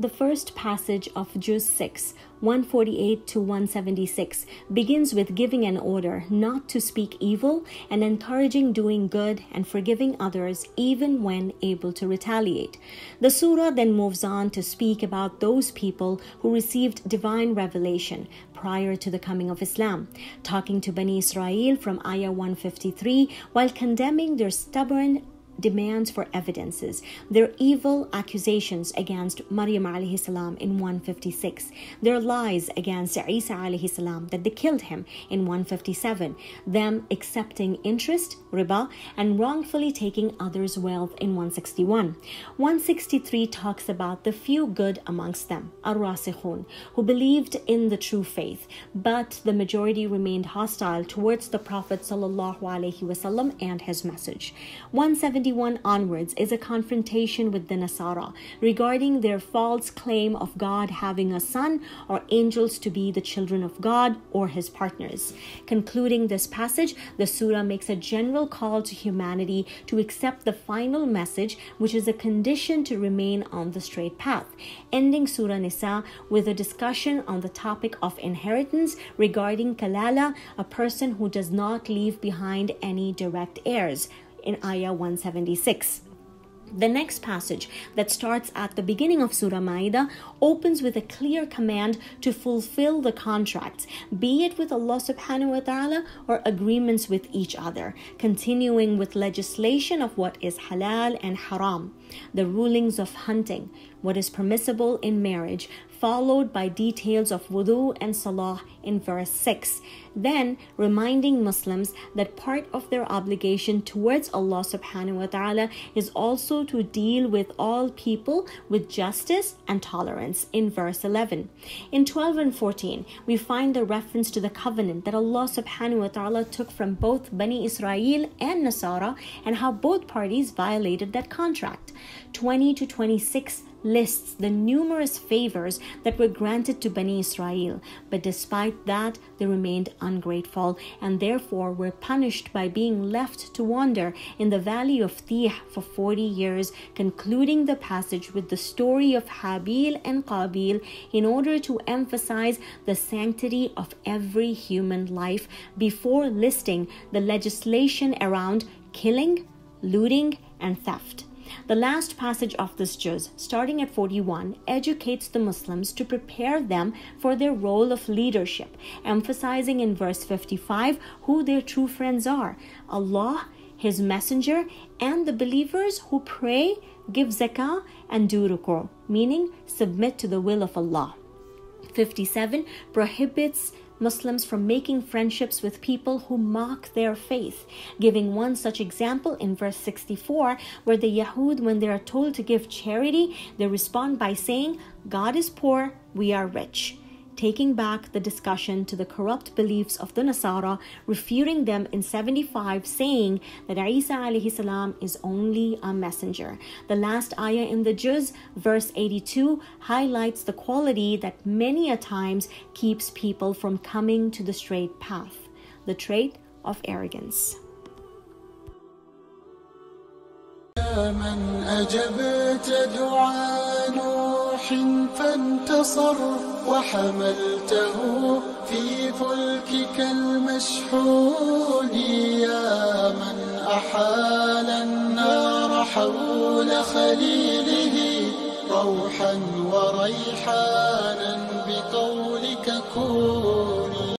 The first passage of Juz 6, 148 to 176, begins with giving an order not to speak evil and encouraging doing good and forgiving others even when able to retaliate. The surah then moves on to speak about those people who received divine revelation prior to the coming of Islam, talking to Bani Israel from Ayah 153 while condemning their stubborn demands for evidences, their evil accusations against Maryam alayhi salam in 156, their lies against Isa alayhi salam that they killed him in 157, them accepting interest, riba, and wrongfully taking others' wealth in 161. 163 talks about the few good amongst them, ar-rasikhun, who believed in the true faith, but the majority remained hostile towards the Prophet and his message. 170 21 onwards is a confrontation with the Nasara regarding their false claim of God having a son or angels to be the children of God or his partners. Concluding this passage, the surah makes a general call to humanity to accept the final message, which is a condition to remain on the straight path. Ending Surah Nisa with a discussion on the topic of inheritance regarding Kalala, a person who does not leave behind any direct heirs in Ayah 176. The next passage that starts at the beginning of Surah Ma'idah opens with a clear command to fulfill the contracts, be it with Allah subhanahu wa ta'ala or agreements with each other, continuing with legislation of what is halal and haram, the rulings of hunting, what is permissible in marriage, followed by details of wudu and salah in verse 6. Then reminding Muslims that part of their obligation towards Allah subhanahu wa ta'ala is also to deal with all people with justice and tolerance in verse 11. In 12 and 14, we find the reference to the covenant that Allah subhanahu wa ta'ala took from both Bani Israel and Nasara and how both parties violated that contract. 20 to 26 lists the numerous favors that were granted to Bani Israel, but despite that, they remained ungrateful and therefore were punished by being left to wander in the valley of Tih for 40 years, concluding the passage with the story of Habil and Qabil in order to emphasize the sanctity of every human life before listing the legislation around killing, looting, and theft. The last passage of this juz, starting at 41, educates the Muslims to prepare them for their role of leadership, emphasizing in verse 55 who their true friends are Allah, His Messenger, and the believers who pray, give zakah, and do ruku, meaning submit to the will of Allah. 57 prohibits Muslims from making friendships with people who mock their faith, giving one such example in verse 64, where the Yahud, when they are told to give charity, they respond by saying, God is poor, we are rich taking back the discussion to the corrupt beliefs of the Nasara, refuting them in 75, saying that Isa alayhi salam is only a messenger. The last ayah in the Juz, verse 82, highlights the quality that many a times keeps people from coming to the straight path, the trait of arrogance. من أجبت دعاء فانتصر وحملته في فلكك المشحون. يا من أحال النار حول خليله روحا وريحانا بقولك كون